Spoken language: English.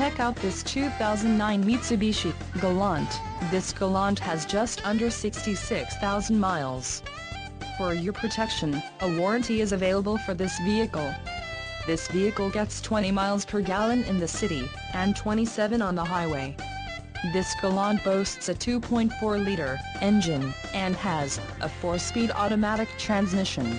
Check out this 2009 Mitsubishi Galant. This Galant has just under 66,000 miles. For your protection, a warranty is available for this vehicle. This vehicle gets 20 miles per gallon in the city, and 27 on the highway. This Galant boasts a 2.4-liter engine, and has a 4-speed automatic transmission.